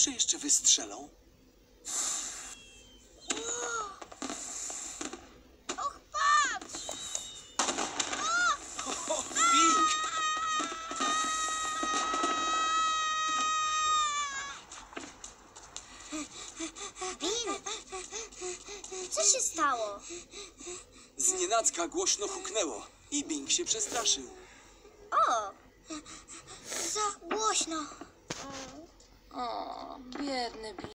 Może jeszcze wystrzelą? Och, patrz! O! Bin! Co się stało? Znienacka głośno huknęło i Bing się przestraszył. O! Za głośno. O, biedny Bi.